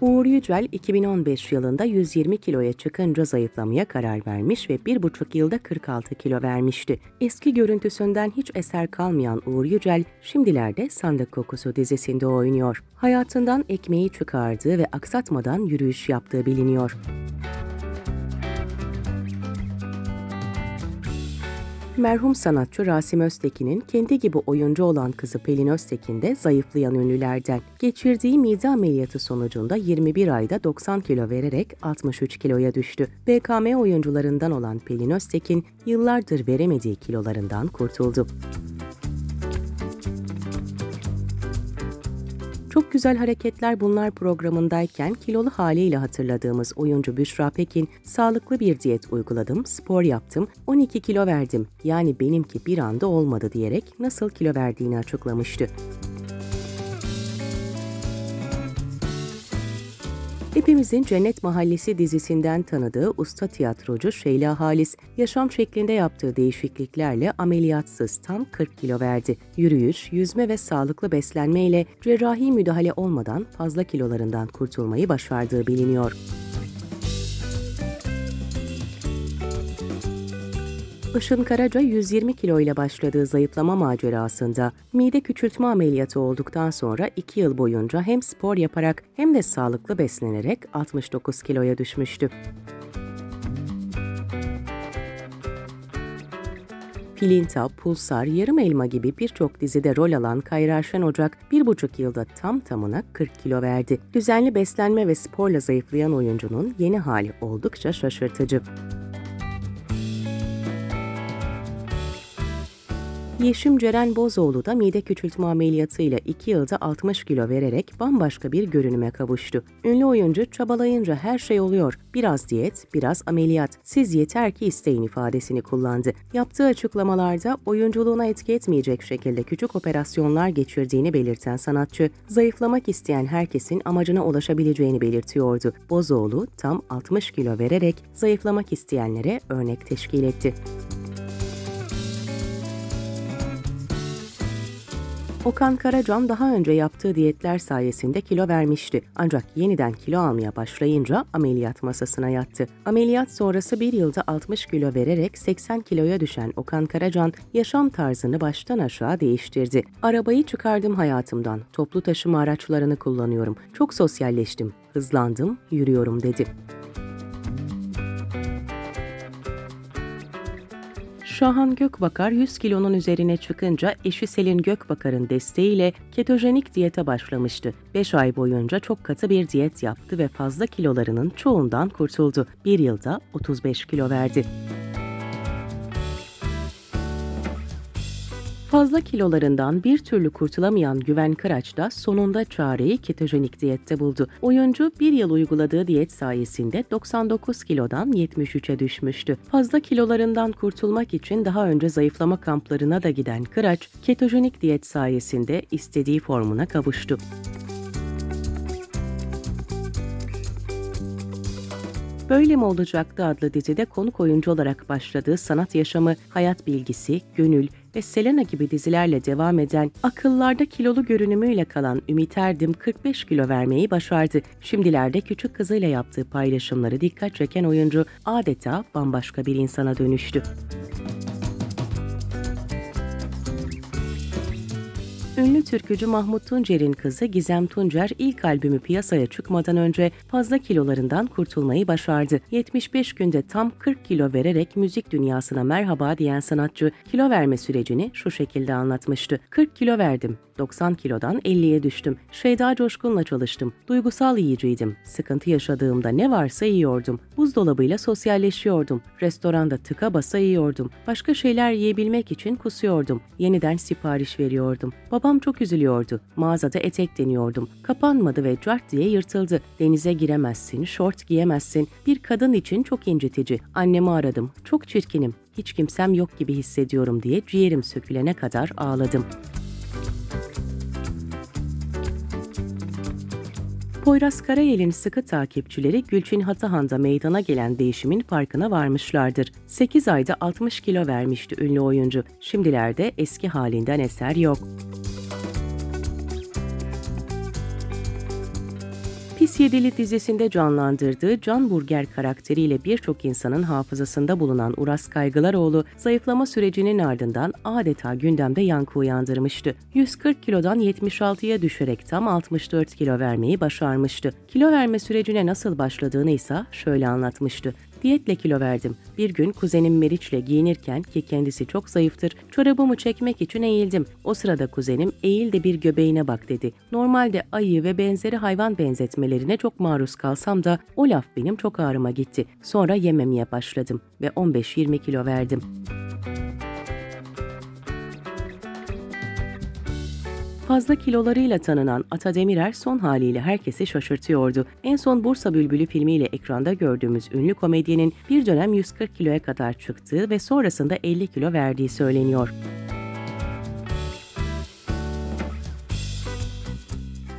Uğur Yücel 2015 yılında 120 kiloya çıkınca zayıflamaya karar vermiş ve 1,5 yılda 46 kilo vermişti. Eski görüntüsünden hiç eser kalmayan Uğur Yücel, şimdilerde Sandık Kokusu dizisinde oynuyor. Hayatından ekmeği çıkardığı ve aksatmadan yürüyüş yaptığı biliniyor. Merhum sanatçı Rasim Öztekin'in kendi gibi oyuncu olan kızı Pelin Öztekin de zayıflayan ünlülerden. Geçirdiği mide ameliyatı sonucunda 21 ayda 90 kilo vererek 63 kiloya düştü. BKM oyuncularından olan Pelin Öztekin yıllardır veremediği kilolarından kurtuldu. Çok Güzel Hareketler Bunlar programındayken kilolu haliyle hatırladığımız oyuncu Büşra Pekin, sağlıklı bir diyet uyguladım, spor yaptım, 12 kilo verdim. Yani benimki bir anda olmadı diyerek nasıl kilo verdiğini açıklamıştı. Hepimizin Cennet Mahallesi dizisinden tanıdığı usta tiyatrocu Şeyla Halis, yaşam şeklinde yaptığı değişikliklerle ameliyatsız tam 40 kilo verdi. Yürüyüş, yüzme ve sağlıklı beslenme ile cerrahi müdahale olmadan fazla kilolarından kurtulmayı başardığı biliniyor. Işın Karaca 120 kilo ile başladığı zayıflama macerasında mide küçültme ameliyatı olduktan sonra 2 yıl boyunca hem spor yaparak hem de sağlıklı beslenerek 69 kiloya düşmüştü. Filinta, Pulsar, Yarım Elma gibi birçok dizide rol alan Kayra Şen Ocak bir buçuk yılda tam tamına 40 kilo verdi. Düzenli beslenme ve sporla zayıflayan oyuncunun yeni hali oldukça şaşırtıcı. Yeşim Ceren Bozoğlu da mide küçültme ameliyatıyla 2 yılda 60 kilo vererek bambaşka bir görünüme kavuştu. Ünlü oyuncu çabalayınca her şey oluyor. Biraz diyet, biraz ameliyat. Siz yeter ki isteyin ifadesini kullandı. Yaptığı açıklamalarda oyunculuğuna etki etmeyecek şekilde küçük operasyonlar geçirdiğini belirten sanatçı, zayıflamak isteyen herkesin amacına ulaşabileceğini belirtiyordu. Bozoğlu tam 60 kilo vererek zayıflamak isteyenlere örnek teşkil etti. Okan Karacan daha önce yaptığı diyetler sayesinde kilo vermişti. Ancak yeniden kilo almaya başlayınca ameliyat masasına yattı. Ameliyat sonrası bir yılda 60 kilo vererek 80 kiloya düşen Okan Karacan yaşam tarzını baştan aşağı değiştirdi. Arabayı çıkardım hayatımdan. Toplu taşıma araçlarını kullanıyorum. Çok sosyalleştim. Hızlandım, yürüyorum dedi. Şahan Gökbakar 100 kilonun üzerine çıkınca eşi Selin Gökbakar'ın desteğiyle ketojenik diyete başlamıştı. 5 ay boyunca çok katı bir diyet yaptı ve fazla kilolarının çoğundan kurtuldu. Bir yılda 35 kilo verdi. Fazla kilolarından bir türlü kurtulamayan Güven Kıraç da sonunda çareyi ketojenik diyette buldu. Oyuncu bir yıl uyguladığı diyet sayesinde 99 kilodan 73'e düşmüştü. Fazla kilolarından kurtulmak için daha önce zayıflama kamplarına da giden Kıraç, ketojenik diyet sayesinde istediği formuna kavuştu. Böyle mi olacaktı adlı dizide konuk oyuncu olarak başladığı sanat yaşamı, hayat bilgisi, gönül, ve Selena gibi dizilerle devam eden, akıllarda kilolu görünümüyle kalan Ümit Erdim 45 kilo vermeyi başardı. Şimdilerde küçük kızıyla yaptığı paylaşımları dikkat çeken oyuncu adeta bambaşka bir insana dönüştü. Ünlü türkücü Mahmut Tuncer'in kızı Gizem Tuncer ilk albümü piyasaya çıkmadan önce fazla kilolarından kurtulmayı başardı. 75 günde tam 40 kilo vererek müzik dünyasına merhaba diyen sanatçı kilo verme sürecini şu şekilde anlatmıştı. 40 kilo verdim. 90 kilodan 50'ye düştüm. Şeyda Coşkun'la çalıştım. Duygusal yiyiciydim. Sıkıntı yaşadığımda ne varsa yiyordum. Buzdolabıyla sosyalleşiyordum. Restoranda tıka basa yiyordum. Başka şeyler yiyebilmek için kusuyordum. Yeniden sipariş veriyordum. Babam çok üzülüyordu. Mağazada etek deniyordum. Kapanmadı ve cart diye yırtıldı. Denize giremezsin, şort giyemezsin. Bir kadın için çok incitici. Annemi aradım. Çok çirkinim. Hiç kimsem yok gibi hissediyorum diye ciğerim sökülene kadar ağladım. Poyraz Karayel'in sıkı takipçileri Gülçin Hatahan'da meydana gelen değişimin farkına varmışlardır. 8 ayda 60 kilo vermişti ünlü oyuncu. Şimdilerde eski halinden eser yok. Pis Yedili dizisinde canlandırdığı Can Burger karakteriyle birçok insanın hafızasında bulunan Uras Kaygılaroğlu, zayıflama sürecinin ardından adeta gündemde yankı uyandırmıştı. 140 kilodan 76'ya düşerek tam 64 kilo vermeyi başarmıştı. Kilo verme sürecine nasıl başladığını ise şöyle anlatmıştı. Diyetle kilo verdim. Bir gün kuzenim Meriç'le giyinirken ki kendisi çok zayıftır, çorabımı çekmek için eğildim. O sırada kuzenim eğil de bir göbeğine bak dedi. Normalde ayı ve benzeri hayvan benzetmelerine çok maruz kalsam da o laf benim çok ağrıma gitti. Sonra yememeye başladım ve 15-20 kilo verdim. Fazla kilolarıyla tanınan Ata Demirer son haliyle herkesi şaşırtıyordu. En son Bursa Bülbülü filmiyle ekranda gördüğümüz ünlü komedyenin bir dönem 140 kiloya kadar çıktığı ve sonrasında 50 kilo verdiği söyleniyor.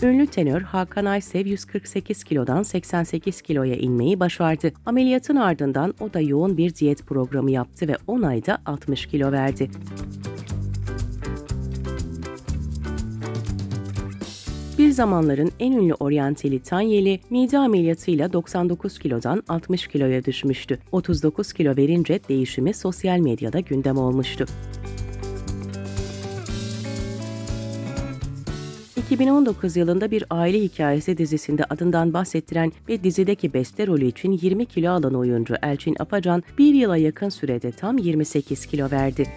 Ünlü tenör Hakan Aysev 148 kilodan 88 kiloya inmeyi başardı. Ameliyatın ardından o da yoğun bir diyet programı yaptı ve 10 ayda 60 kilo verdi. Zamanların en ünlü oryantali Tanyeli mide ameliyatıyla 99 kilodan 60 kiloya düşmüştü. 39 kilo verince değişimi sosyal medyada gündem olmuştu. 2019 yılında bir aile hikayesi dizisinde adından bahsettiren ve dizideki beste rolü için 20 kilo alan oyuncu Elçin Apacan bir yıla yakın sürede tam 28 kilo verdi.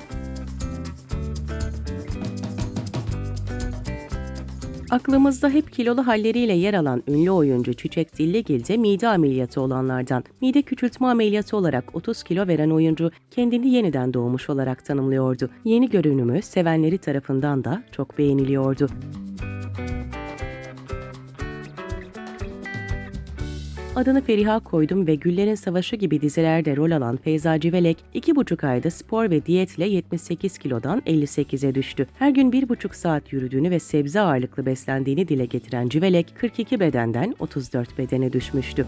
Aklımızda hep kilolu halleriyle yer alan ünlü oyuncu Çiçek Dilligil de mide ameliyatı olanlardan. Mide küçültme ameliyatı olarak 30 kilo veren oyuncu kendini yeniden doğmuş olarak tanımlıyordu. Yeni görünümü sevenleri tarafından da çok beğeniliyordu. Adını Feriha koydum ve Güllerin Savaşı gibi dizilerde rol alan Feyza Civelek, iki buçuk ayda spor ve diyetle 78 kilodan 58'e düştü. Her gün bir buçuk saat yürüdüğünü ve sebze ağırlıklı beslendiğini dile getiren Civelek, 42 bedenden 34 bedene düşmüştü.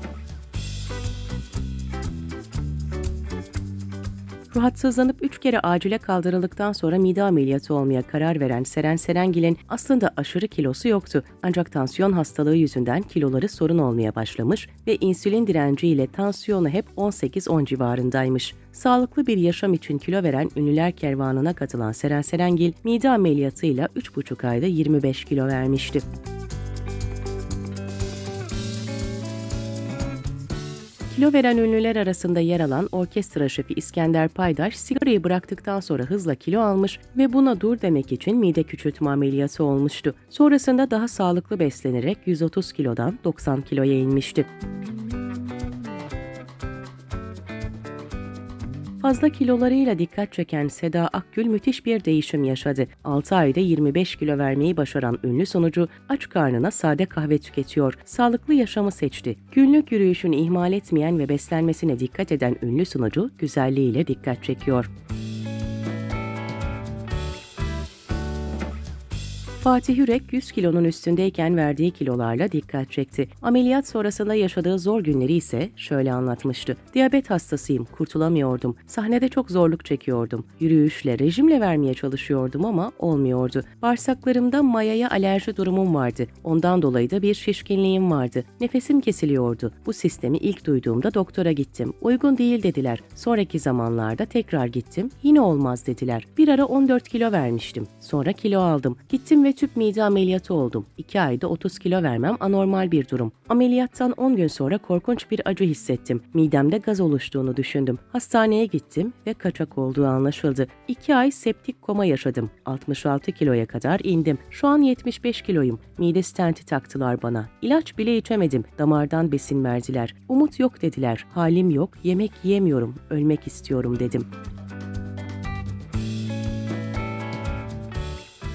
Rahatsızlanıp üç kere acile kaldırıldıktan sonra mide ameliyatı olmaya karar veren Seren Serengil'in aslında aşırı kilosu yoktu. Ancak tansiyon hastalığı yüzünden kiloları sorun olmaya başlamış ve insülin direnciyle tansiyonu hep 18-10 civarındaymış. Sağlıklı bir yaşam için kilo veren ünlüler kervanına katılan Seren Serengil, mide ameliyatıyla 3,5 ayda 25 kilo vermişti. Kilo veren ünlüler arasında yer alan orkestra şefi İskender Paydaş sigarayı bıraktıktan sonra hızla kilo almış ve buna dur demek için mide küçültme ameliyatı olmuştu. Sonrasında daha sağlıklı beslenerek 130 kilodan 90 kiloya inmişti. Fazla kilolarıyla dikkat çeken Seda Akgül müthiş bir değişim yaşadı. 6 ayda 25 kilo vermeyi başaran ünlü sonucu aç karnına sade kahve tüketiyor. Sağlıklı yaşamı seçti. Günlük yürüyüşünü ihmal etmeyen ve beslenmesine dikkat eden ünlü sunucu güzelliğiyle dikkat çekiyor. Fatih Yürek 100 kilonun üstündeyken verdiği kilolarla dikkat çekti. Ameliyat sonrasında yaşadığı zor günleri ise şöyle anlatmıştı. Diyabet hastasıyım, kurtulamıyordum. Sahnede çok zorluk çekiyordum. Yürüyüşle, rejimle vermeye çalışıyordum ama olmuyordu. Bağırsaklarımda mayaya alerji durumum vardı. Ondan dolayı da bir şişkinliğim vardı. Nefesim kesiliyordu. Bu sistemi ilk duyduğumda doktora gittim. Uygun değil dediler. Sonraki zamanlarda tekrar gittim. Yine olmaz dediler. Bir ara 14 kilo vermiştim. Sonra kilo aldım. Gittim ve tüp mide ameliyatı oldum. 2 ayda 30 kilo vermem anormal bir durum. Ameliyattan 10 gün sonra korkunç bir acı hissettim. Midemde gaz oluştuğunu düşündüm. Hastaneye gittim ve kaçak olduğu anlaşıldı. 2 ay septik koma yaşadım. 66 kiloya kadar indim. Şu an 75 kiloyum. Mide stenti taktılar bana. İlaç bile içemedim. Damardan besin verdiler. Umut yok dediler. Halim yok, yemek yiyemiyorum. Ölmek istiyorum dedim.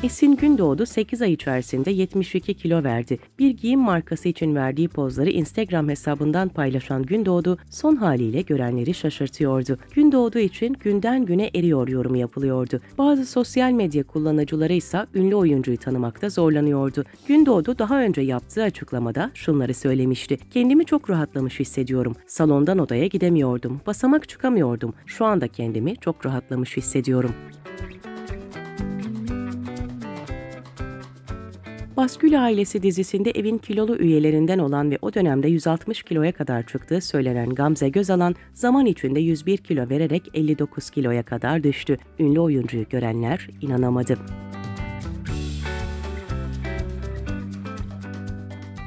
Esin Gündoğdu 8 ay içerisinde 72 kilo verdi. Bir giyim markası için verdiği pozları Instagram hesabından paylaşan Gündoğdu son haliyle görenleri şaşırtıyordu. Gündoğdu için günden güne eriyor yorumu yapılıyordu. Bazı sosyal medya kullanıcıları ise ünlü oyuncuyu tanımakta zorlanıyordu. Gündoğdu daha önce yaptığı açıklamada şunları söylemişti. Kendimi çok rahatlamış hissediyorum. Salondan odaya gidemiyordum. Basamak çıkamıyordum. Şu anda kendimi çok rahatlamış hissediyorum. Baskül Ailesi dizisinde evin kilolu üyelerinden olan ve o dönemde 160 kiloya kadar çıktığı söylenen Gamze Gözalan zaman içinde 101 kilo vererek 59 kiloya kadar düştü. Ünlü oyuncuyu görenler inanamadı.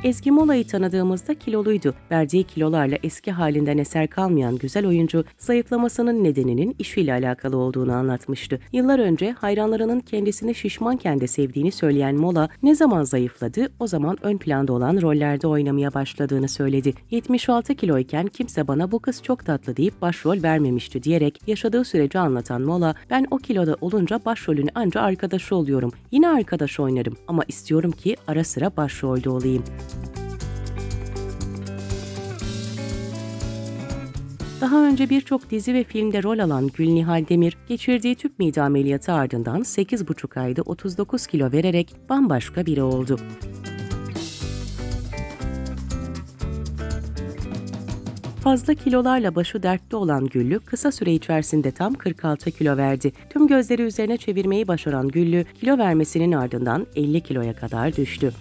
Ezgi Mola'yı tanıdığımızda kiloluydu. Verdiği kilolarla eski halinden eser kalmayan güzel oyuncu, zayıflamasının nedeninin işiyle alakalı olduğunu anlatmıştı. Yıllar önce hayranlarının kendisini şişmanken de sevdiğini söyleyen Mola, ne zaman zayıfladı o zaman ön planda olan rollerde oynamaya başladığını söyledi. 76 kiloyken kimse bana bu kız çok tatlı deyip başrol vermemişti diyerek yaşadığı süreci anlatan Mola, ben o kiloda olunca başrolünü anca arkadaşı oluyorum. Yine arkadaş oynarım ama istiyorum ki ara sıra başrolde olayım. Daha önce birçok dizi ve filmde rol alan Gül Nihal Demir, geçirdiği tüp mide ameliyatı ardından 8,5 ayda 39 kilo vererek bambaşka biri oldu. Fazla kilolarla başı dertte olan Güllü kısa süre içerisinde tam 46 kilo verdi. Tüm gözleri üzerine çevirmeyi başaran Güllü kilo vermesinin ardından 50 kiloya kadar düştü.